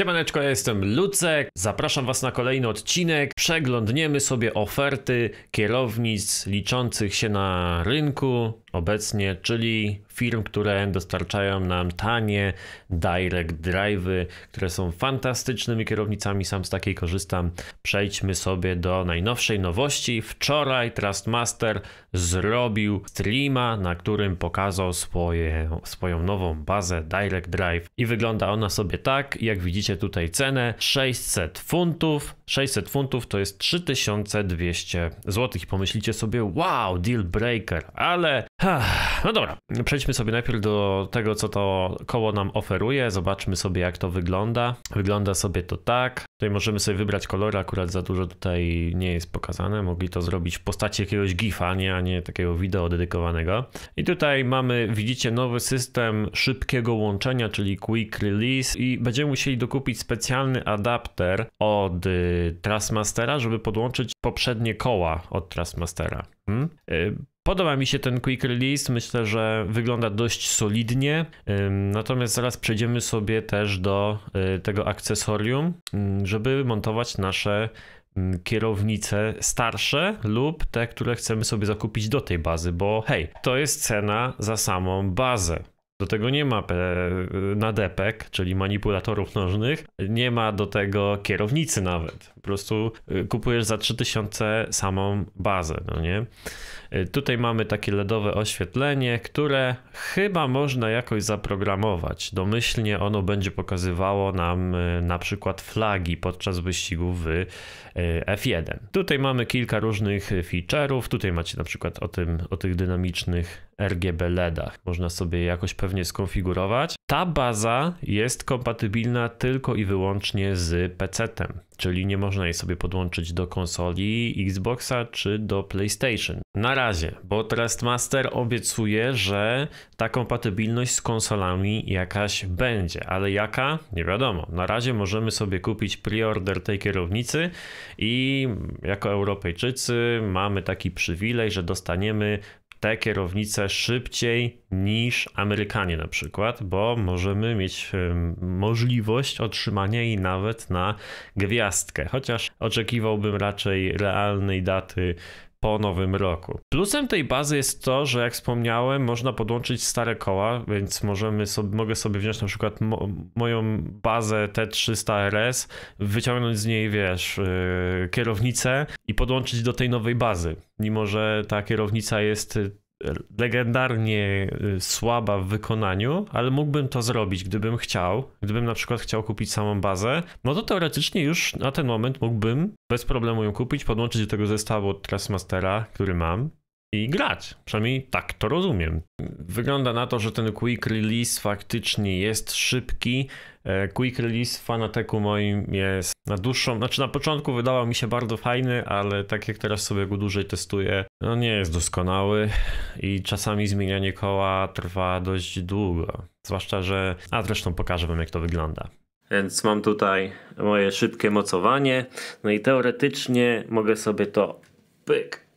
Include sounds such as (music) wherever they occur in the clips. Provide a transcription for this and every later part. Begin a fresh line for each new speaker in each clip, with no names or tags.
Siemaneczko, ja jestem Lucek. Zapraszam Was na kolejny odcinek. Przeglądniemy sobie oferty kierownic liczących się na rynku obecnie, czyli firm, które dostarczają nam tanie direct drive'y, które są fantastycznymi kierownicami, sam z takiej korzystam. Przejdźmy sobie do najnowszej nowości. Wczoraj Trustmaster zrobił streama, na którym pokazał swoje, swoją nową bazę Direct Drive i wygląda ona sobie tak, jak widzicie tutaj cenę 600 funtów. 600 funtów to jest 3200 zł pomyślicie sobie, wow, deal breaker, ale no dobra, przejdźmy sobie najpierw do tego, co to koło nam oferuje. Zobaczmy sobie, jak to wygląda. Wygląda sobie to tak. Tutaj możemy sobie wybrać kolory, akurat za dużo tutaj nie jest pokazane. Mogli to zrobić w postaci jakiegoś GIFa, nie, a nie takiego wideo dedykowanego. I tutaj mamy, widzicie, nowy system szybkiego łączenia, czyli Quick Release i będziemy musieli dokupić specjalny adapter od y, Trustmastera, żeby podłączyć poprzednie koła od Trustmastera. Hmm? Podoba mi się ten quick release, myślę, że wygląda dość solidnie. Natomiast zaraz przejdziemy sobie też do y, tego akcesorium, żeby montować nasze kierownice starsze lub te, które chcemy sobie zakupić do tej bazy, bo hej, to jest cena za samą bazę. Do tego nie ma nadepek, czyli manipulatorów nożnych, nie ma do tego kierownicy nawet. Po prostu y, kupujesz za 3000 samą bazę, no nie? Y, tutaj mamy takie LEDowe oświetlenie, które chyba można jakoś zaprogramować. Domyślnie ono będzie pokazywało nam y, na przykład flagi podczas wyścigów w F1. Tutaj mamy kilka różnych feature'ów. Tutaj macie na przykład o, tym, o tych dynamicznych RGB LEDach. Można sobie jakoś pewnie skonfigurować. Ta baza jest kompatybilna tylko i wyłącznie z PC-tem, czyli nie można jej sobie podłączyć do konsoli Xboxa czy do PlayStation. Na razie, bo Trustmaster obiecuje, że ta kompatybilność z konsolami jakaś będzie, ale jaka? Nie wiadomo. Na razie możemy sobie kupić preorder tej kierownicy i jako Europejczycy mamy taki przywilej, że dostaniemy te kierownice szybciej niż Amerykanie na przykład, bo możemy mieć możliwość otrzymania jej nawet na gwiazdkę, chociaż oczekiwałbym raczej realnej daty po nowym roku. Plusem tej bazy jest to, że jak wspomniałem, można podłączyć stare koła, więc możemy sobie, mogę sobie wziąć na przykład mo, moją bazę T300 RS, wyciągnąć z niej, wiesz, yy, kierownicę i podłączyć do tej nowej bazy. Mimo, że ta kierownica jest legendarnie y, słaba w wykonaniu, ale mógłbym to zrobić, gdybym chciał. Gdybym na przykład chciał kupić samą bazę, no to teoretycznie już na ten moment mógłbym bez problemu ją kupić, podłączyć do tego zestawu od Trustmastera, który mam i grać. Przynajmniej tak to rozumiem. Wygląda na to, że ten quick release faktycznie jest szybki. E, quick release w Fanateku moim jest na dłuższą, znaczy na początku wydawał mi się bardzo fajny, ale tak jak teraz sobie go dłużej testuję, no nie jest doskonały i czasami zmienianie koła trwa dość długo. Zwłaszcza, że. A zresztą pokażę wam, jak to wygląda. Więc mam tutaj moje szybkie mocowanie. No i teoretycznie mogę sobie to pyk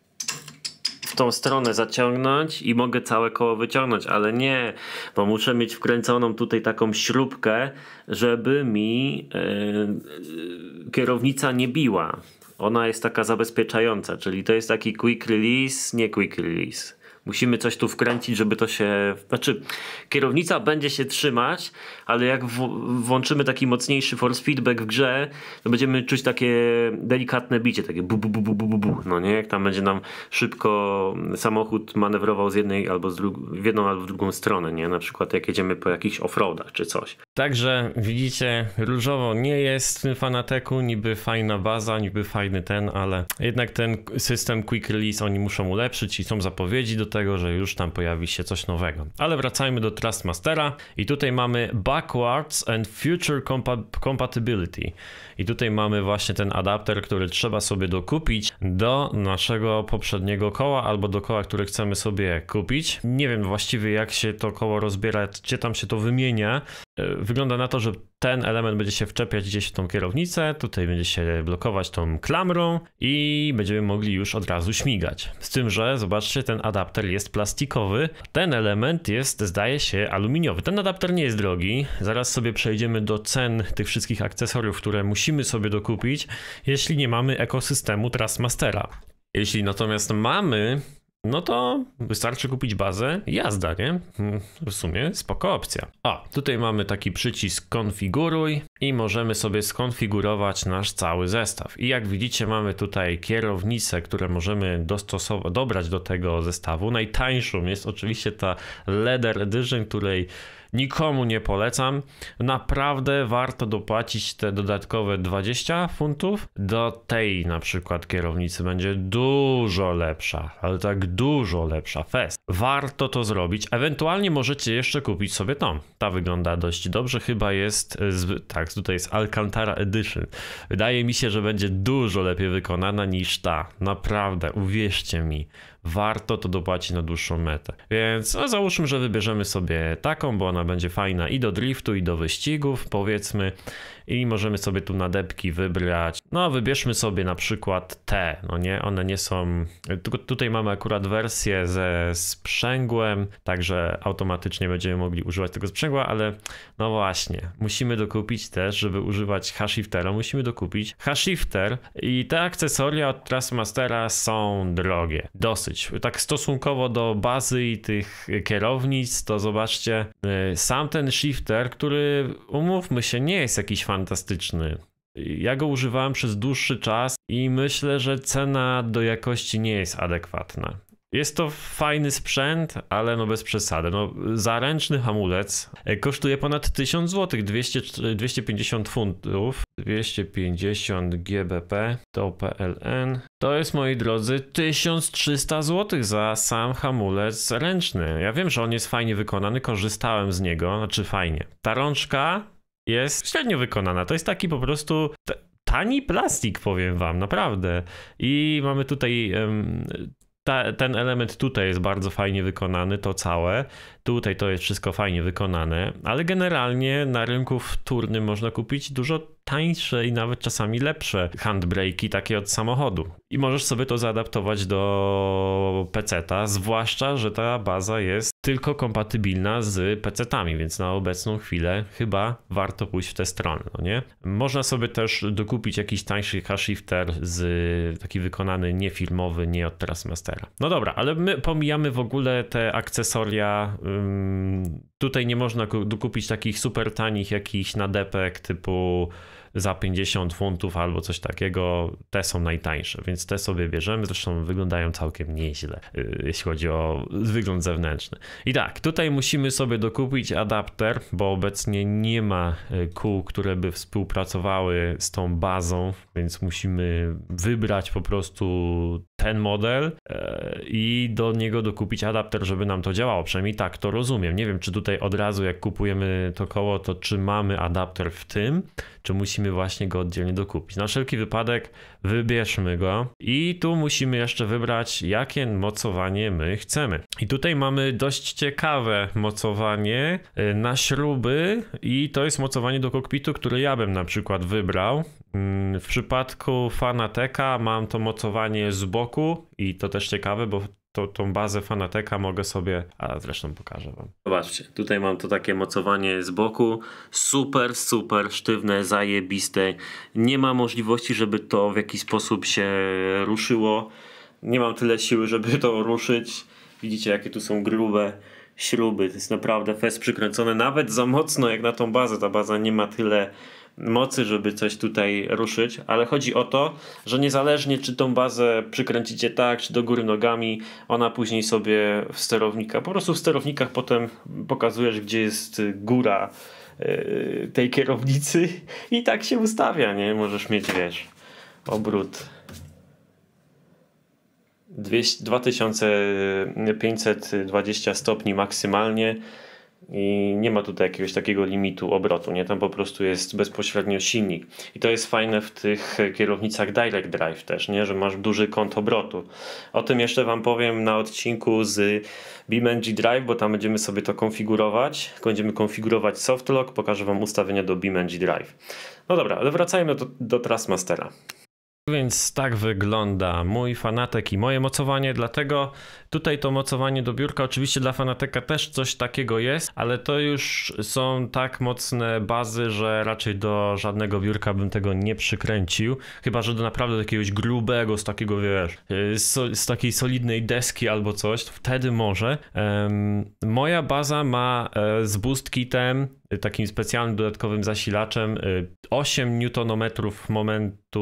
w tą stronę zaciągnąć i mogę całe koło wyciągnąć, ale nie, bo muszę mieć wkręconą tutaj taką śrubkę, żeby mi yy, kierownica nie biła. Ona jest taka zabezpieczająca, czyli to jest taki quick release, nie quick release. Musimy coś tu wkręcić, żeby to się. Znaczy, kierownica będzie się trzymać, ale jak włączymy taki mocniejszy force feedback w grze, to będziemy czuć takie delikatne bicie, takie bu, bu, bu, bu, bu, bu, no nie? Jak tam będzie nam szybko samochód manewrował z jednej albo z w jedną albo w drugą stronę, nie? Na przykład jak jedziemy po jakichś offroadach czy coś. Także widzicie, różowo nie jest w tym fanateku, niby fajna baza, niby fajny ten, ale jednak ten system quick release oni muszą ulepszyć i są zapowiedzi do tego, że już tam pojawi się coś nowego. Ale wracajmy do Trustmastera i tutaj mamy Backwards and Future Compatibility. I tutaj mamy właśnie ten adapter, który trzeba sobie dokupić do naszego poprzedniego koła albo do koła, które chcemy sobie kupić. Nie wiem właściwie jak się to koło rozbiera, gdzie tam się to wymienia, wygląda na to, że ten element będzie się wczepiać gdzieś w tą kierownicę, tutaj będzie się blokować tą klamrą i będziemy mogli już od razu śmigać. Z tym, że zobaczcie, ten adapter jest plastikowy, ten element jest, zdaje się, aluminiowy. Ten adapter nie jest drogi, zaraz sobie przejdziemy do cen tych wszystkich akcesoriów, które musimy sobie dokupić, jeśli nie mamy ekosystemu Trustmastera. Jeśli natomiast mamy no to wystarczy kupić bazę jazda, nie? W sumie spoko opcja. O, tutaj mamy taki przycisk konfiguruj i możemy sobie skonfigurować nasz cały zestaw. I jak widzicie mamy tutaj kierownice, które możemy dostosować, dobrać do tego zestawu. Najtańszą jest oczywiście ta Leather Edition, której Nikomu nie polecam. Naprawdę warto dopłacić te dodatkowe 20 funtów. Do tej na przykład kierownicy będzie dużo lepsza, ale tak dużo lepsza. Fest. Warto to zrobić. Ewentualnie możecie jeszcze kupić sobie tą. Ta wygląda dość dobrze. Chyba jest, tak, tutaj jest Alcantara Edition. Wydaje mi się, że będzie dużo lepiej wykonana niż ta. Naprawdę, uwierzcie mi warto to dopłacić na dłuższą metę. Więc no, załóżmy, że wybierzemy sobie taką, bo ona będzie fajna i do driftu, i do wyścigów, powiedzmy i możemy sobie tu na depki wybrać. No, wybierzmy sobie na przykład te, no nie, one nie są. Tu, tutaj mamy akurat wersję ze sprzęgłem, także automatycznie będziemy mogli używać tego sprzęgła, ale no właśnie, musimy dokupić też, żeby używać hashiftera, musimy dokupić hashifter i te akcesoria od Trustmastera są drogie, dosyć. Tak stosunkowo do bazy i tych kierownic, to zobaczcie, y, sam ten shifter, który umówmy się, nie jest jakiś fantastyczny. Ja go używałem przez dłuższy czas i myślę, że cena do jakości nie jest adekwatna. Jest to fajny sprzęt, ale no bez przesady. No, zaręczny hamulec kosztuje ponad 1000 zł, 200, 250 funtów, 250 GBP to PLN. To jest, moi drodzy, 1300 zł za sam hamulec ręczny. Ja wiem, że on jest fajnie wykonany, korzystałem z niego, znaczy fajnie. Ta rączka jest średnio wykonana. To jest taki po prostu tani plastik, powiem wam, naprawdę. I mamy tutaj um, ta, ten element tutaj jest bardzo fajnie wykonany, to całe. Tutaj to jest wszystko fajnie wykonane, ale generalnie na rynku wtórnym można kupić dużo tańsze i nawet czasami lepsze handbrake'i takie od samochodu. I możesz sobie to zaadaptować do PC-ta, zwłaszcza, że ta baza jest tylko kompatybilna z PC-tami, więc na obecną chwilę chyba warto pójść w tę stronę, no nie? Można sobie też dokupić jakiś tańszy shifter z taki wykonany niefilmowy, nie od Trustmastera. No dobra, ale my pomijamy w ogóle te akcesoria. Tutaj nie można dokupić takich super tanich jakichś nadepek typu za 50 funtów albo coś takiego, te są najtańsze, więc te sobie bierzemy, zresztą wyglądają całkiem nieźle, y, jeśli chodzi o wygląd zewnętrzny. I tak, tutaj musimy sobie dokupić adapter, bo obecnie nie ma y, kół, które by współpracowały z tą bazą, więc musimy wybrać po prostu ten model e, i do niego dokupić adapter, żeby nam to działało. Przynajmniej tak to rozumiem. Nie wiem, czy tutaj od razu jak kupujemy to koło, to czy mamy adapter w tym, czy musimy właśnie go oddzielnie dokupić. Na wszelki wypadek wybierzmy go i tu musimy jeszcze wybrać, jakie mocowanie my chcemy. I tutaj mamy dość ciekawe mocowanie y, na śruby i to jest mocowanie do kokpitu, które ja bym na przykład wybrał. Mm, w przypadku Fanateka mam to mocowanie z boku i to też ciekawe, bo to, tą bazę Fanateka mogę sobie, a zresztą pokażę wam. Zobaczcie, tutaj mam to takie mocowanie z boku, super, super sztywne, zajebiste. Nie ma możliwości, żeby to w jakiś sposób się ruszyło. Nie mam tyle siły, żeby to ruszyć. Widzicie, jakie tu są grube śruby. To jest naprawdę fest przykręcone, nawet za mocno jak na tą bazę. Ta baza nie ma tyle mocy, żeby coś tutaj ruszyć, ale chodzi o to, że niezależnie czy tą bazę przykręcicie tak, czy do góry nogami, ona później sobie w sterownikach, po prostu w sterownikach potem pokazujesz, gdzie jest góra yy, tej kierownicy i tak się ustawia, nie? Możesz mieć, wiesz, obrót 200, 2520 stopni maksymalnie i nie ma tutaj jakiegoś takiego limitu obrotu, nie? Tam po prostu jest bezpośrednio silnik. I to jest fajne w tych kierownicach Direct Drive też, nie? Że masz duży kąt obrotu. O tym jeszcze Wam powiem na odcinku z BeamNG Drive, bo tam będziemy sobie to konfigurować. Będziemy konfigurować softlock, pokażę Wam ustawienia do BeamNG Drive. No dobra, ale wracajmy do, do Trustmastera. Więc tak wygląda mój fanatek i moje mocowanie, dlatego tutaj to mocowanie do biurka, oczywiście dla fanateka też coś takiego jest, ale to już są tak mocne bazy, że raczej do żadnego biurka bym tego nie przykręcił, chyba że do naprawdę jakiegoś grubego, z takiego wiesz, z, z takiej solidnej deski albo coś, wtedy może. Um, moja baza ma e, z boost kitem takim specjalnym dodatkowym zasilaczem 8 y, Nm momentu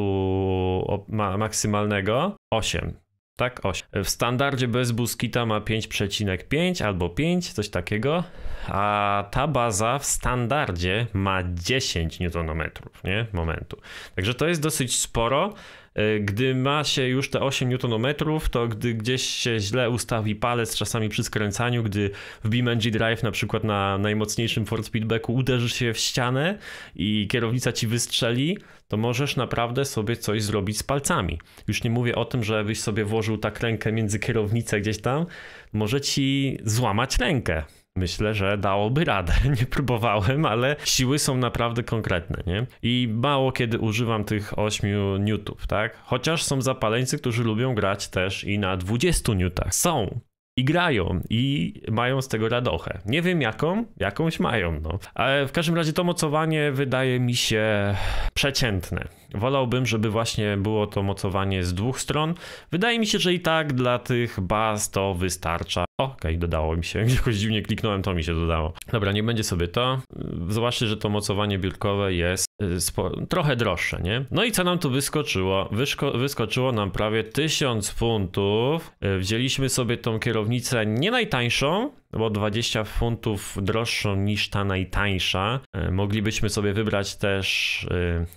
maksymalnego. 8. Tak, 8. W standardzie bez buskita ma 5,5 albo 5, coś takiego, a ta baza w standardzie ma 10 Nm, nie? Momentu. Także to jest dosyć sporo. E, gdy ma się już te 8 Nm, to gdy gdzieś się źle ustawi palec, czasami przy skręcaniu, gdy w BeamNG Drive na przykład na najmocniejszym force feedbacku uderzysz się w ścianę i kierownica ci wystrzeli, to możesz naprawdę sobie coś zrobić z palcami. Już nie mówię o tym, żebyś sobie włożył tak rękę między kierownicę gdzieś tam, może ci złamać rękę. Myślę, że dałoby radę. (laughs) Nie próbowałem, ale siły są naprawdę konkretne, nie? I mało kiedy używam tych 8 newtów, tak? Chociaż są zapaleńcy, którzy lubią grać też i na 20 newtach. Są i grają i mają z tego radochę. Nie wiem jaką, jakąś mają, no. Ale w każdym razie to mocowanie wydaje mi się przeciętne. Wolałbym, żeby właśnie było to mocowanie z dwóch stron. Wydaje mi się, że i tak dla tych baz to wystarcza. Okej, okay, dodało mi się. (laughs) Jakoś dziwnie kliknąłem, to mi się dodało. Dobra, nie będzie sobie to. Zwłaszcza, że to mocowanie biurkowe jest y, trochę droższe, nie? No i co nam tu wyskoczyło? Wyszko wyskoczyło nam prawie 1000 funtów. Y, wzięliśmy sobie tą kierownicę nie najtańszą, bo 20 funtów droższą niż ta najtańsza. Y, moglibyśmy sobie wybrać też,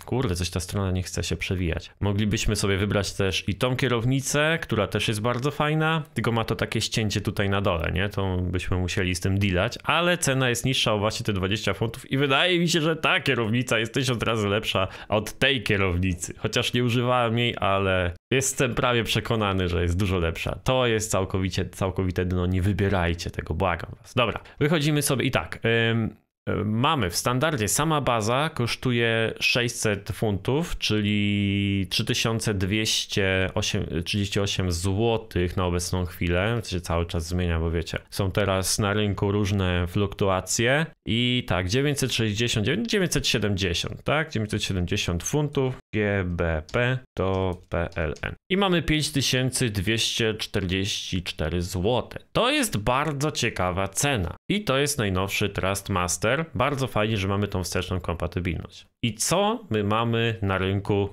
kurde, coś ta strona nie chce się przewijać. Moglibyśmy sobie wybrać też i tą kierownicę, która też jest bardzo fajna, tylko ma to takie ścięcie tutaj na dole, nie? To byśmy musieli z tym dealać, ale cena jest niższa o właśnie te 20 funtów i wydaje mi się, że ta kierownica jest tysiąc razy lepsza od tej kierownicy. Chociaż nie używałem jej, ale jestem prawie przekonany, że jest dużo lepsza. To jest całkowicie, całkowite dno, nie wybierajcie tego, błagam was. Dobra, wychodzimy sobie i tak. Mamy w standardzie sama baza kosztuje 600 funtów, czyli 3238 zł na obecną chwilę. To się cały czas zmienia, bo wiecie, są teraz na rynku różne fluktuacje i tak 960, 970, tak? 970 funtów GBP to PLN. I mamy 5244 zł. To jest bardzo ciekawa cena. I to jest najnowszy Trust Master. Bardzo fajnie, że mamy tą wsteczną kompatybilność. I co my mamy na rynku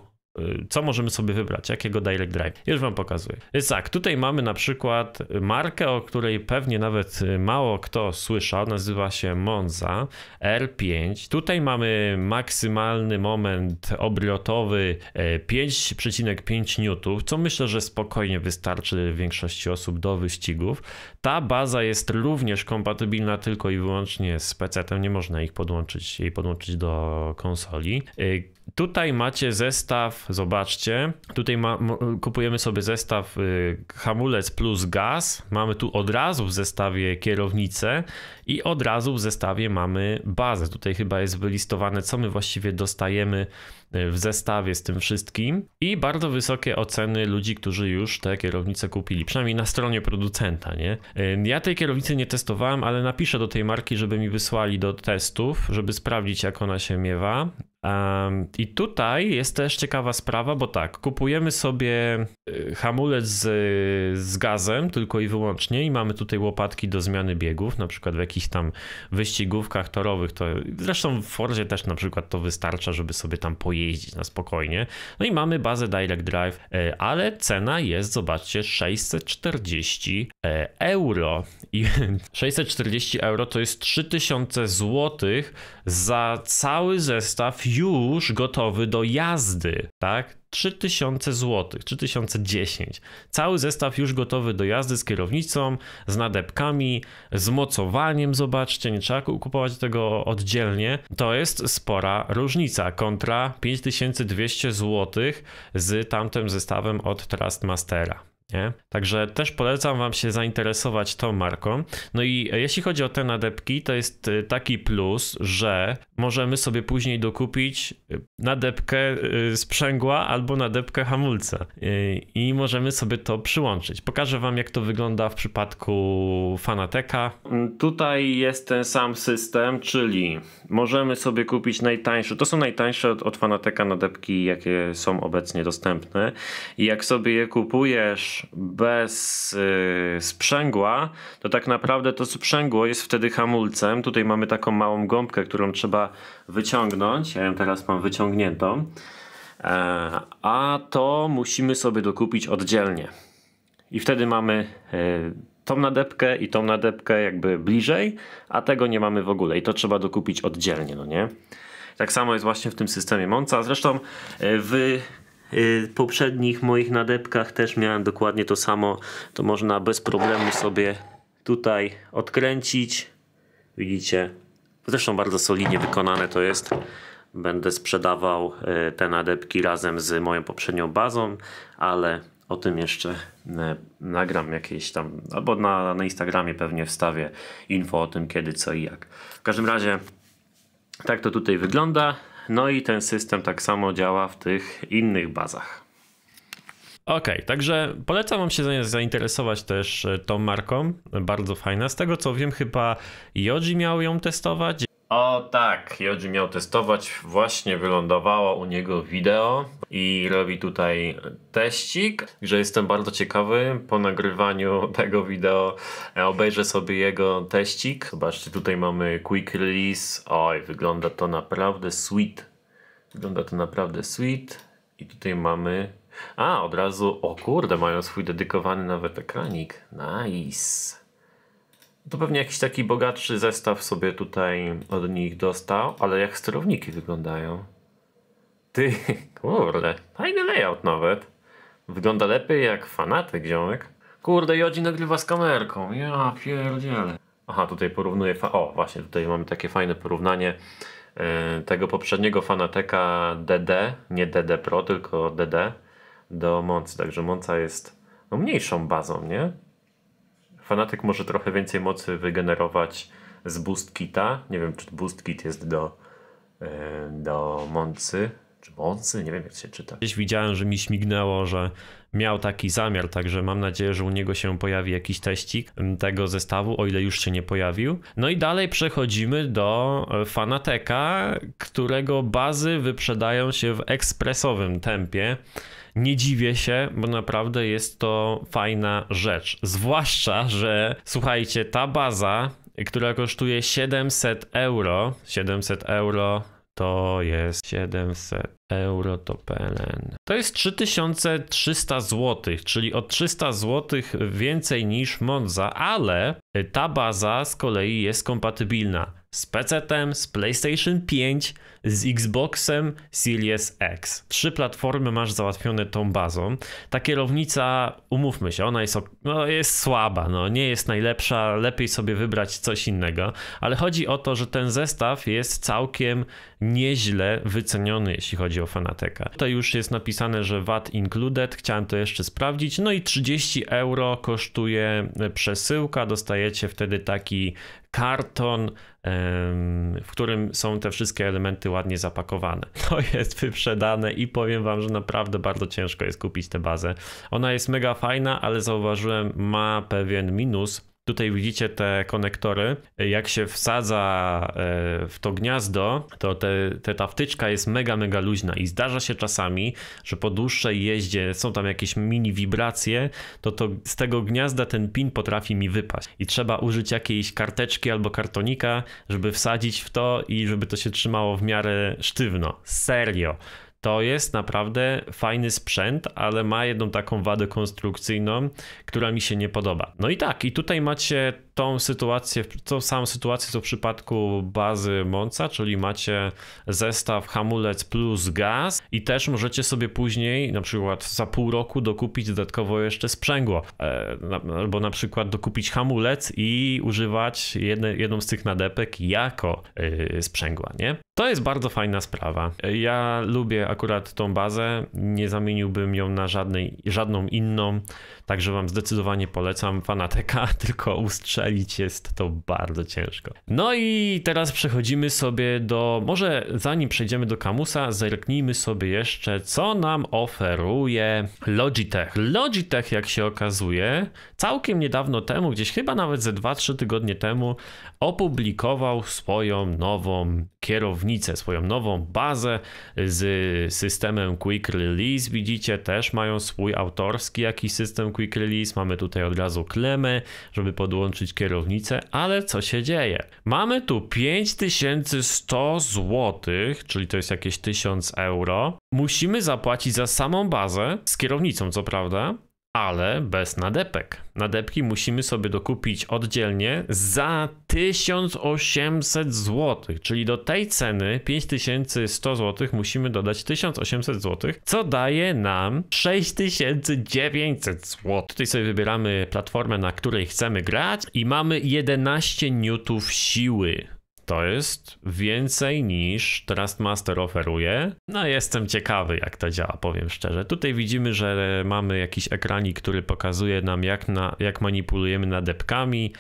co możemy sobie wybrać, jakiego Direct Drive. Już Wam pokazuję. Więc tak, tutaj mamy na przykład markę, o której pewnie nawet mało kto słyszał, nazywa się Monza R5. Tutaj mamy maksymalny moment obrotowy 5,5 e, N, co myślę, że spokojnie wystarczy większości osób do wyścigów. Ta baza jest również kompatybilna tylko i wyłącznie z PC-tem, nie można ich podłączyć, jej podłączyć do konsoli. Tutaj macie zestaw, zobaczcie, tutaj ma, kupujemy sobie zestaw y, hamulec plus gaz, mamy tu od razu w zestawie kierownicę i od razu w zestawie mamy bazę. Tutaj chyba jest wylistowane, co my właściwie dostajemy w zestawie z tym wszystkim i bardzo wysokie oceny ludzi, którzy już te kierownice kupili, przynajmniej na stronie producenta, nie? Y, ja tej kierownicy nie testowałem, ale napiszę do tej marki, żeby mi wysłali do testów, żeby sprawdzić jak ona się miewa Um, I tutaj jest też ciekawa sprawa, bo tak, kupujemy sobie y, hamulec z, z gazem tylko i wyłącznie i mamy tutaj łopatki do zmiany biegów, na przykład w jakichś tam wyścigówkach torowych, to zresztą w Forzie też na przykład to wystarcza, żeby sobie tam pojeździć na spokojnie. No i mamy bazę Direct Drive, y, ale cena jest, zobaczcie, 640 y, euro i (laughs) 640 euro to jest 3000 zł za cały zestaw już gotowy do jazdy, tak? 3000 zł, 3010. Cały zestaw już gotowy do jazdy z kierownicą, z nadepkami, z mocowaniem, zobaczcie, nie trzeba kupować tego oddzielnie. To jest spora różnica kontra 5200 zł z tamtym zestawem od Trustmastera. Nie? Także też polecam Wam się zainteresować tą marką. No i jeśli chodzi o te nadepki, to jest y, taki plus, że możemy sobie później dokupić y, nadepkę y, sprzęgła albo nadepkę hamulca i możemy sobie to przyłączyć. Pokażę Wam, jak to wygląda w przypadku Fanateka. Tutaj jest ten sam system, czyli możemy sobie kupić najtańsze, to są najtańsze od, od Fanateka nadepki, jakie są obecnie dostępne. I jak sobie je kupujesz bez yy, sprzęgła, to tak naprawdę to sprzęgło jest wtedy hamulcem. Tutaj mamy taką małą gąbkę, którą trzeba wyciągnąć. Ja ją teraz mam wyciągniętą. E, a to musimy sobie dokupić oddzielnie. I wtedy mamy e, tą nadepkę i tą nadepkę jakby bliżej, a tego nie mamy w ogóle. I to trzeba dokupić oddzielnie, no nie? Tak samo jest właśnie w tym systemie Monca. Zresztą e, w poprzednich moich nadepkach też miałem dokładnie to samo. To można bez problemu sobie tutaj odkręcić. Widzicie? Zresztą bardzo solidnie wykonane to jest. Będę sprzedawał y, te nadepki razem z moją poprzednią bazą, ale o tym jeszcze y, nagram jakieś tam, albo na, na Instagramie pewnie wstawię info o tym kiedy, co i jak. W każdym razie tak to tutaj wygląda. No i ten system tak samo działa w tych innych bazach. Okej, okay, także polecam Wam się zainteresować też e, tą marką. Bardzo fajna. Z tego co wiem, chyba Yoji miał ją testować. O tak, Yoji miał testować, właśnie wylądowało u niego wideo i robi tutaj teścik, że jestem bardzo ciekawy po nagrywaniu (laughs) tego wideo obejrzę sobie jego teścik. Zobaczcie, tutaj mamy quick release, oj wygląda to naprawdę sweet. Wygląda to naprawdę sweet i tutaj mamy, a od razu, o kurde, mają swój dedykowany nawet ekranik, nice. To pewnie jakiś taki bogatszy zestaw sobie tutaj od nich dostał, ale jak sterowniki wyglądają. Ty, (laughs) kurde, fajny layout nawet. Wygląda lepiej jak fanatyk ziomek. Kurde, Jodzi nagrywa z kamerką, ja pierdzielę. Aha, tutaj porównuję, o właśnie, tutaj mamy takie fajne porównanie e, tego poprzedniego fanateka DD, nie DD Pro, tylko DD do Moncy, także Monca jest no, mniejszą bazą, nie? Fanatyk może trochę więcej mocy wygenerować z Boost Kita. Nie wiem, czy Boost Kit jest do, e, do Moncy, czy Moncy, nie wiem jak się czyta. Gdzieś widziałem, że mi śmignęło, że miał taki zamiar, także mam nadzieję, że u niego się pojawi jakiś teścik tego zestawu, o ile już się nie pojawił. No i dalej przechodzimy do e, Fanateka, którego bazy wyprzedają się w ekspresowym tempie. Nie dziwię się, bo naprawdę jest to fajna rzecz. Zwłaszcza, że słuchajcie, ta baza, która kosztuje 700 euro, 700 euro to jest 700 euro to PLN. To jest 3300 zł, czyli o 300 zł więcej niż Monza, ale ta baza z kolei jest kompatybilna z PC-tem, z PlayStation 5, z Xboxem Series X. Trzy platformy masz załatwione tą bazą. Ta kierownica, umówmy się, ona jest, no, jest słaba, no, nie jest najlepsza, lepiej sobie wybrać coś innego, ale chodzi o to, że ten zestaw jest całkiem nieźle wyceniony, jeśli chodzi o Fanateka. Tutaj już jest napisane, że VAT included, chciałem to jeszcze sprawdzić, no i 30 euro kosztuje przesyłka, dostajecie wtedy taki karton, w którym są te wszystkie elementy ładnie zapakowane. (laughs) To jest wyprzedane i powiem wam, że naprawdę bardzo ciężko jest kupić tę bazę. Ona jest mega fajna, ale zauważyłem, ma pewien minus, Tutaj widzicie te konektory. Jak się wsadza e, w to gniazdo, to te, te, ta wtyczka jest mega, mega luźna i zdarza się czasami, że po dłuższej jeździe są tam jakieś mini wibracje, to, to z tego gniazda ten pin potrafi mi wypaść. I trzeba użyć jakiejś karteczki albo kartonika, żeby wsadzić w to i żeby to się trzymało w miarę sztywno. Serio. To jest naprawdę fajny sprzęt, ale ma jedną taką wadę konstrukcyjną, która mi się nie podoba. No i tak, i tutaj macie tą sytuację, tą samą sytuację co w przypadku bazy Monca, czyli macie zestaw hamulec plus gaz i też możecie sobie później, na przykład za pół roku dokupić dodatkowo jeszcze sprzęgło, e, albo na przykład dokupić hamulec i używać jedne, jedną z tych nadepek jako e, sprzęgła, nie? To jest bardzo fajna sprawa. Ja lubię akurat tą bazę, nie zamieniłbym ją na żadnej, żadną inną, także wam zdecydowanie polecam Fanateka, (laughs) tylko ustrzelić jest to bardzo ciężko. No i teraz przechodzimy sobie do, może zanim przejdziemy do Kamusa, zerknijmy sobie jeszcze, co nam oferuje Logitech. Logitech, jak się okazuje, całkiem niedawno temu, gdzieś chyba nawet ze 2-3 tygodnie temu, opublikował swoją nową kierownicę, swoją nową bazę z systemem Quick Release. Widzicie, też mają swój autorski jakiś system Quick Release. Mamy tutaj od razu klemę, żeby podłączyć kierownicę, ale co się dzieje? Mamy tu 5100 zł, czyli to jest jakieś 1000 euro. Musimy zapłacić za samą bazę z kierownicą, co prawda, ale bez nadepek. Nadepki musimy sobie dokupić oddzielnie za 1800 zł, czyli do tej ceny 5100 zł musimy dodać 1800 zł, co daje nam 6900 zł. Tutaj sobie wybieramy platformę, na której chcemy grać i mamy 11 newtów siły. To jest więcej niż Trustmaster oferuje. No jestem ciekawy jak to działa, powiem szczerze. Tutaj widzimy, że mamy jakiś ekranik, który pokazuje nam jak, na, jak manipulujemy nadepkami,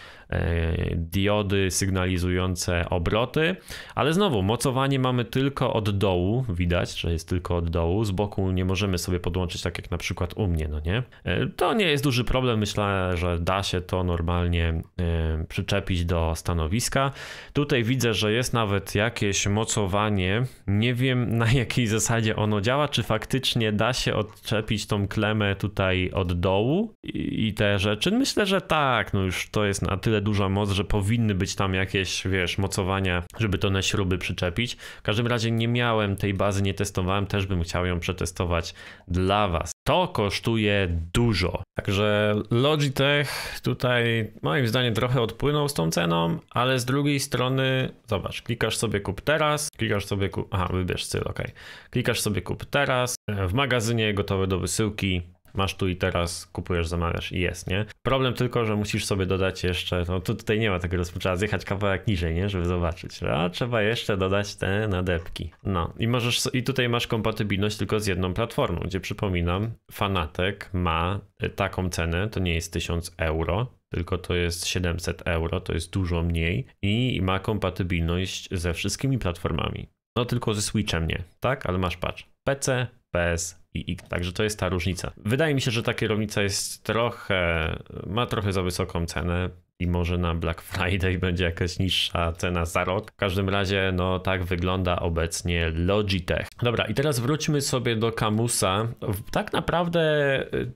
diody sygnalizujące obroty, ale znowu mocowanie mamy tylko od dołu, widać, że jest tylko od dołu, z boku nie możemy sobie podłączyć tak jak na przykład u mnie, no nie? E, to nie jest duży problem, myślę, że da się to normalnie e, przyczepić do stanowiska. Tutaj widzę, że jest nawet jakieś mocowanie, nie wiem (laughs) na jakiej zasadzie ono działa, czy faktycznie da się odczepić tą klemę tutaj od dołu i te rzeczy. Myślę, że tak, no już to jest na tyle duża moc, że powinny być tam jakieś, wiesz, mocowania, żeby to na śruby przyczepić. W każdym razie nie miałem tej bazy, nie testowałem, też bym chciał ją przetestować dla Was. To kosztuje dużo. Także Logitech tutaj moim zdaniem trochę odpłynął z tą ceną, ale z drugiej strony, zobacz, klikasz sobie kup teraz, klikasz sobie kup, aha, wybierz styl, ok. Klikasz sobie kup teraz, w magazynie gotowe do wysyłki, masz tu i teraz, kupujesz, zamawiasz i jest, nie? Problem tylko, że musisz sobie dodać jeszcze, no to tutaj nie ma tego, trzeba zjechać kawałek niżej, nie? Żeby zobaczyć, a trzeba jeszcze dodać te nadepki. No i możesz, i tutaj masz kompatybilność tylko z jedną platformą, gdzie przypominam, Fanatek ma y, taką cenę, to nie jest 1000 euro, tylko to jest 700 euro, to jest dużo mniej i ma kompatybilność ze wszystkimi platformami. No tylko ze Switchem nie, tak? Ale masz patrz, PC, PS i X. Także to jest ta różnica. Wydaje mi się, że ta kierownica jest trochę, ma trochę za wysoką cenę i może na Black Friday (laughs) będzie jakaś niższa cena za rok. W każdym razie, no tak wygląda obecnie Logitech. Dobra, i teraz wróćmy sobie do Camusa. Tak naprawdę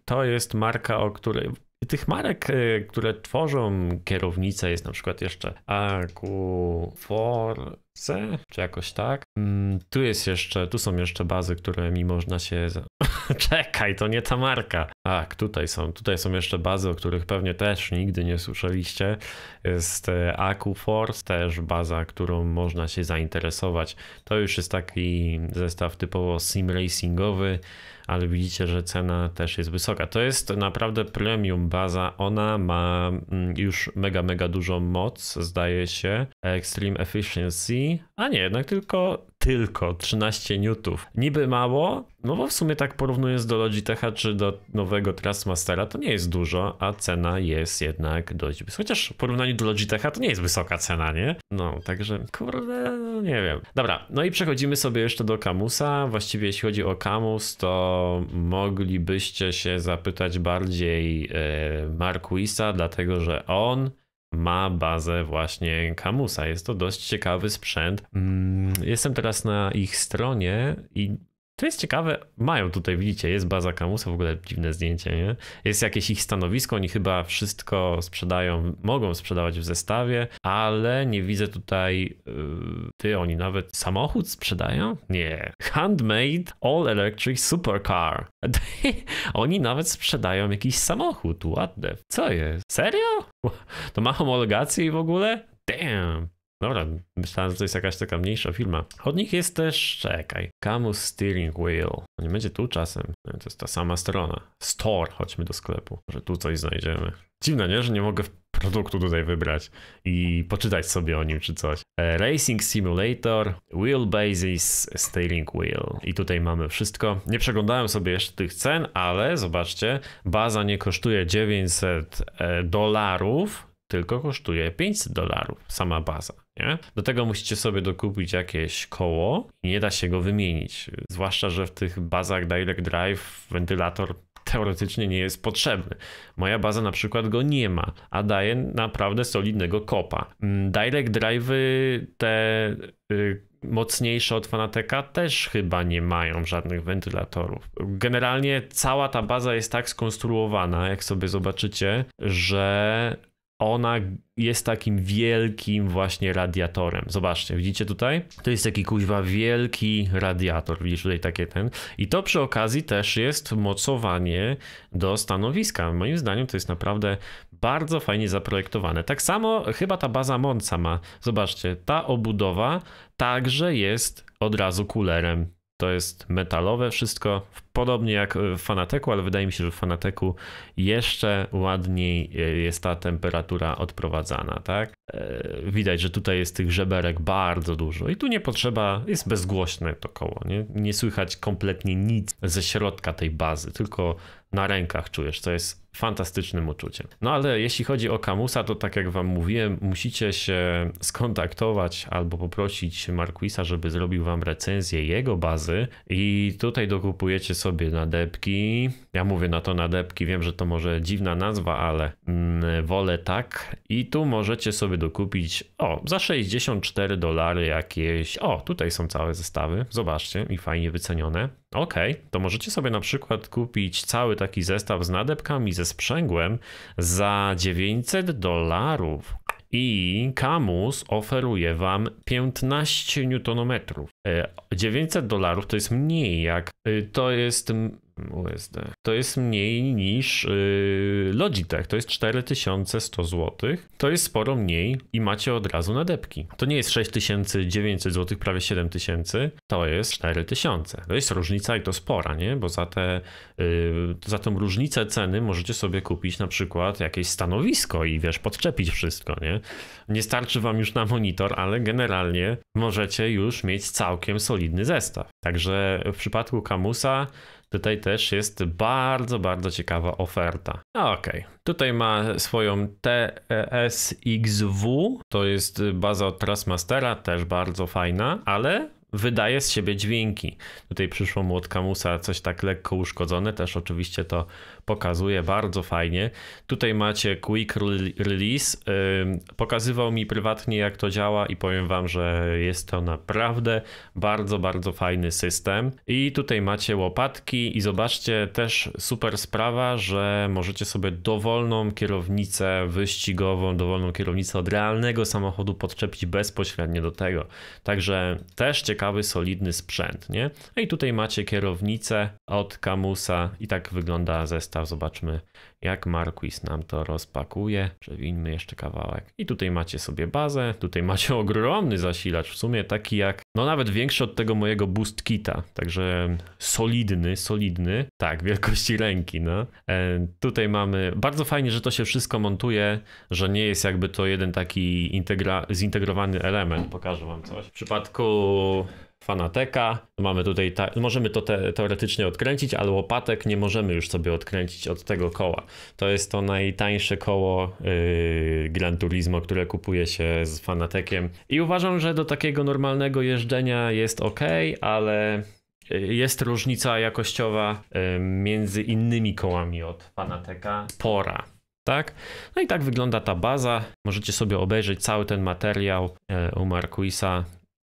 to jest marka, o której tych marek, które tworzą kierownice jest na przykład jeszcze Acu4, C, czy jakoś tak. Mm, tu jest jeszcze, tu są jeszcze bazy, którymi można się. (laughs) Czekaj, to nie ta marka. Tak, tutaj są, tutaj są jeszcze bazy, o których pewnie też nigdy nie słyszeliście. Jest e, AcuForce, też baza, którą można się zainteresować. To już jest taki zestaw typowo sim racingowy ale widzicie, że cena też jest wysoka. To jest naprawdę premium baza. Ona ma mm, już mega, mega dużą moc, zdaje się. Extreme Efficiency, a nie, jednak tylko tylko 13 newtów. Niby mało, no bo w sumie tak porównując do Logitecha czy do nowego Trustmastera to nie jest dużo, a cena jest jednak dość wysoka. Chociaż w porównaniu do Logitecha to nie jest wysoka cena, nie? No, także kurde, no nie wiem. Dobra, no i przechodzimy sobie jeszcze do Camusa. Właściwie jeśli chodzi o Camus, to moglibyście się zapytać bardziej e, Marquisa, dlatego że on ma bazę właśnie Camusa. Jest to dość ciekawy sprzęt. Mm, jestem teraz na ich stronie i To jest ciekawe, mają tutaj, widzicie, jest baza Kamusa, w ogóle dziwne zdjęcie, nie? Jest jakieś ich stanowisko, oni chyba wszystko sprzedają, mogą sprzedawać w zestawie, ale nie widzę tutaj, yy, ty, oni nawet samochód sprzedają? Nie. Handmade All Electric Supercar. (laughs) oni nawet sprzedają jakiś samochód, ładne. Co jest? Serio? To ma homologację i w ogóle? Damn. Dobra, myślałem, że to jest jakaś taka mniejsza firma. Od nich jest też, czekaj, Camus Steering Wheel. Nie będzie tu czasem. To jest ta sama strona. Store, chodźmy do sklepu. Może tu coś znajdziemy. Dziwne, nie? Że nie mogę produktu tutaj wybrać i poczytać sobie o nim czy coś. E, Racing Simulator, Wheelbases, Steering Wheel. I tutaj mamy wszystko. Nie przeglądałem sobie jeszcze tych cen, ale zobaczcie, baza nie kosztuje 900 e, dolarów, tylko kosztuje 500 dolarów sama baza. Nie? Do tego musicie sobie dokupić jakieś koło i nie da się go wymienić. Zwłaszcza, że w tych bazach Direct Drive wentylator teoretycznie nie jest potrzebny. Moja baza na przykład go nie ma, a daje naprawdę solidnego kopa. Mm, Direct Drive te y, mocniejsze od Fanateka też chyba nie mają żadnych wentylatorów. Generalnie cała ta baza jest tak skonstruowana, jak sobie zobaczycie, że ona jest takim wielkim właśnie radiatorem. Zobaczcie, widzicie tutaj? To jest taki kuźwa wielki radiator, widzisz tutaj takie ten. I to przy okazji też jest mocowanie do stanowiska. Moim zdaniem to jest naprawdę bardzo fajnie zaprojektowane. Tak samo chyba ta baza Monca ma. Zobaczcie, ta obudowa także jest od razu kulerem to jest metalowe wszystko, podobnie jak w Fanateku, ale wydaje mi się, że w Fanateku jeszcze ładniej e, jest ta temperatura odprowadzana, tak? E, widać, że tutaj jest tych żeberek bardzo dużo i tu nie potrzeba, jest bezgłośne to koło, nie? Nie słychać kompletnie nic ze środka tej bazy, tylko na rękach czujesz, co jest fantastycznym uczuciem. No ale jeśli chodzi o Kamusa, to tak jak wam mówiłem, musicie się skontaktować albo poprosić Marquisa, żeby zrobił wam recenzję jego bazy i tutaj dokupujecie sobie nadepki. Ja mówię na to nadepki, wiem, że to może dziwna nazwa, ale mm, wolę tak. I tu możecie sobie dokupić, o, za 64 dolary jakieś, o, tutaj są całe zestawy, zobaczcie i fajnie wycenione. Ok, to możecie sobie na przykład kupić cały taki zestaw z nadepkami, ze sprzęgłem za 900 dolarów. I Camus oferuje Wam 15 Nm. 900 dolarów to jest mniej jak e, to jest USD. To jest mniej niż yy, Logitech, to jest 4100 zł. To jest sporo mniej i macie od razu nadepki. To nie jest 6900 zł, prawie 7000, to jest 4000. To jest różnica i to spora, nie? Bo za, te, yy, za tą różnicę ceny możecie sobie kupić na przykład jakieś stanowisko i wiesz, podczepić wszystko, nie? Nie starczy wam już na monitor, ale generalnie możecie już mieć całkiem solidny zestaw. Także w przypadku Kamusa Tutaj też jest bardzo, bardzo ciekawa oferta. Ok, tutaj ma swoją TSXW, to jest baza od Trustmastera, też bardzo fajna, ale wydaje z siebie dźwięki. Tutaj przyszło mu od Kamusa coś tak lekko uszkodzone, też oczywiście to pokazuje bardzo fajnie. Tutaj macie quick release. Pokazywał mi prywatnie jak to działa i powiem wam, że jest to naprawdę bardzo, bardzo fajny system. I tutaj macie łopatki i zobaczcie też super sprawa, że możecie sobie dowolną kierownicę wyścigową, dowolną kierownicę od realnego samochodu podczepić bezpośrednio do tego. Także też ciekawy, solidny sprzęt, nie? No i tutaj macie kierownicę od Camusa i tak wygląda zestaw zestaw. Zobaczmy, jak Marquis nam to rozpakuje. Przewińmy jeszcze kawałek. I tutaj macie sobie bazę. Tutaj (laughs) macie ogromny zasilacz, w sumie taki jak, no nawet większy od tego mojego Boost Kita. Także solidny, solidny. Tak, wielkości ręki, no. E, tutaj mamy, bardzo fajnie, że to się wszystko montuje, że nie jest jakby to jeden taki integra- zintegrowany element. Pokażę wam coś. W przypadku Fanateka. Mamy tutaj, ta, możemy to te, teoretycznie odkręcić, ale łopatek nie możemy już sobie odkręcić od tego koła. To jest to najtańsze koło yy, Gran Turismo, które kupuje się z Fanatekiem. I uważam, że do takiego normalnego jeżdżenia jest ok, ale y, jest różnica jakościowa y, między innymi kołami od Fanateka. Spora. Tak? No i tak wygląda ta baza. Możecie sobie obejrzeć cały ten materiał y, u Marquisa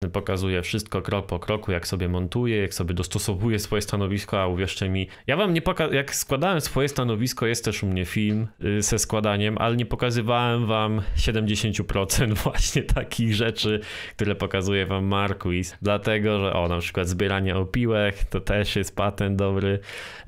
pokazuje wszystko krok po kroku, jak sobie montuje, jak sobie dostosowuje swoje stanowisko, a uwierzcie mi, ja wam nie pokazałem, jak składałem swoje stanowisko, jest też u mnie film y, ze składaniem, ale nie pokazywałem wam 70% (laughs) właśnie takich rzeczy, które pokazuje wam Marquis, dlatego, że o, na przykład zbieranie opiłek, to też jest patent dobry.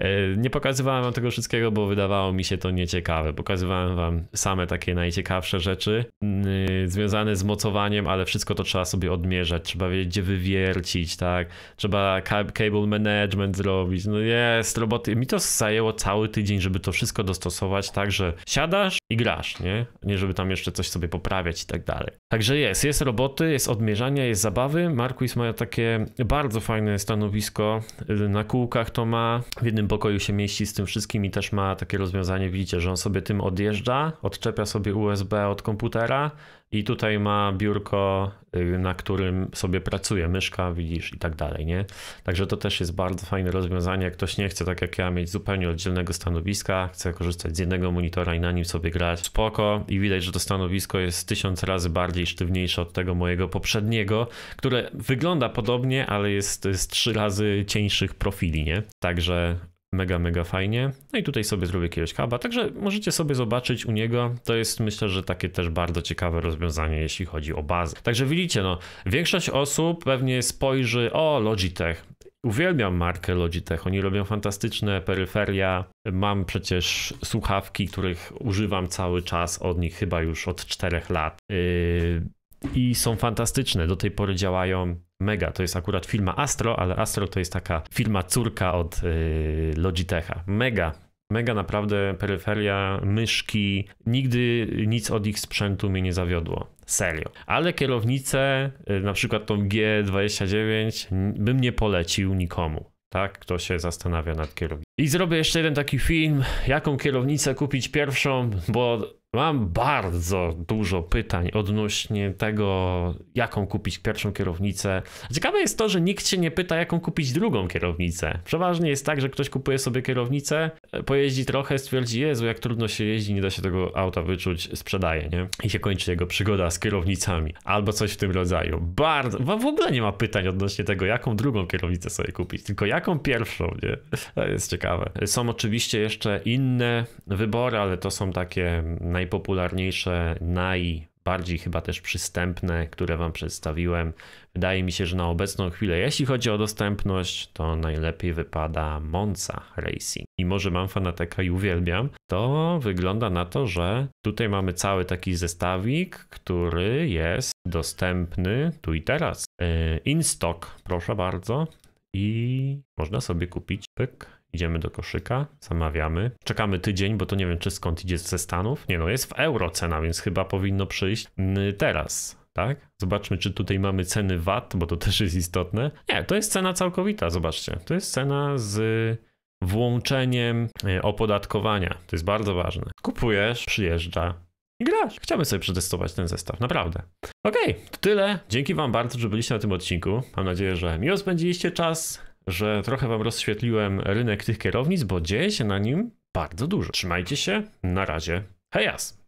Y, nie pokazywałem wam tego wszystkiego, bo wydawało mi się to nieciekawe. Pokazywałem wam same takie najciekawsze rzeczy yy, związane z mocowaniem, ale wszystko to trzeba sobie odmierzać, trzeba wiedzieć, gdzie wywiercić, tak? Trzeba cable management zrobić. No jest, roboty. Mi to zajęło cały tydzień, żeby to wszystko dostosować tak, że siadasz i grasz, nie? Nie, żeby tam jeszcze coś sobie poprawiać i tak dalej. Także jest, jest roboty, jest odmierzania, jest zabawy. Marquis ma takie bardzo fajne stanowisko. Na kółkach to ma, w jednym pokoju się mieści z tym wszystkim i też ma takie rozwiązanie, widzicie, że on sobie tym odjeżdża, odczepia sobie USB od komputera i tutaj ma biurko, y, na którym sobie pracuje, myszka, widzisz i tak dalej, nie? Także to też jest bardzo fajne rozwiązanie. Jak ktoś nie chce, tak jak ja, mieć zupełnie oddzielnego stanowiska, chce korzystać z jednego monitora i na nim sobie grać, spoko. I widać, że to stanowisko jest tysiąc razy bardziej sztywniejsze od tego mojego poprzedniego, które wygląda podobnie, ale jest, jest trzy razy cieńszych profili, nie? Także mega, mega fajnie. No i tutaj sobie zrobię jakiegoś huba, także możecie sobie zobaczyć u niego. To jest myślę, że takie też bardzo ciekawe rozwiązanie, jeśli chodzi o bazę. Także widzicie, no, większość osób pewnie spojrzy, o Logitech, Uwielbiam markę Logitech, oni robią fantastyczne peryferia. Mam przecież słuchawki, których używam cały czas od nich chyba już od 4 lat. Yy, I są fantastyczne, do tej pory działają mega. To jest akurat firma Astro, ale Astro to jest taka firma córka od yy, Logitecha. Mega. Mega naprawdę peryferia, myszki, nigdy nic od ich sprzętu mnie nie zawiodło. Serio. Ale kierownicę, yy, na przykład tą G29, bym nie polecił nikomu. Tak, kto się zastanawia nad kierownicą. I zrobię jeszcze jeden taki film, jaką kierownicę kupić pierwszą, bo Mam bardzo dużo pytań odnośnie tego, jaką kupić pierwszą kierownicę. Ciekawe jest to, że nikt się nie pyta, jaką kupić drugą kierownicę. Przeważnie jest tak, że ktoś kupuje sobie kierownicę, pojeździ trochę, stwierdzi, Jezu, jak trudno się jeździ, nie da się tego auta wyczuć, sprzedaje, nie? I się kończy jego przygoda z kierownicami. Albo coś w tym rodzaju. Bardzo, w ogóle nie ma pytań odnośnie tego, jaką drugą kierownicę sobie kupić, tylko jaką pierwszą, nie? To jest ciekawe. Są oczywiście jeszcze inne wybory, ale to są takie naj najpopularniejsze, najbardziej chyba też przystępne, które Wam przedstawiłem. Wydaje mi się, że na obecną chwilę, jeśli chodzi o dostępność, to najlepiej wypada Monza Racing. Mimo, że mam fanateka i uwielbiam, to wygląda na to, że tutaj mamy cały taki zestawik, który jest dostępny tu i teraz. Yy, in stock, proszę bardzo. I można sobie kupić pyk Idziemy do koszyka, zamawiamy. Czekamy tydzień, bo to nie wiem, czy skąd idzie ze Stanów. Nie no, jest w euro cena, więc chyba powinno przyjść teraz. Tak? Zobaczmy, czy tutaj mamy ceny VAT, bo to (laughs) też jest istotne. Nie, to jest cena całkowita, zobaczcie. To jest cena z włączeniem e, opodatkowania. To jest bardzo ważne. Kupujesz, przyjeżdża, i grasz. Chciałbym sobie przetestować ten zestaw, naprawdę. Okej, okay, to tyle. Dzięki Wam bardzo, że byliście na tym odcinku. Mam nadzieję, że miło spędziliście czas że trochę wam rozświetliłem rynek tych kierownic, bo dzieje się na nim bardzo dużo. Trzymajcie się, na razie. Hejas!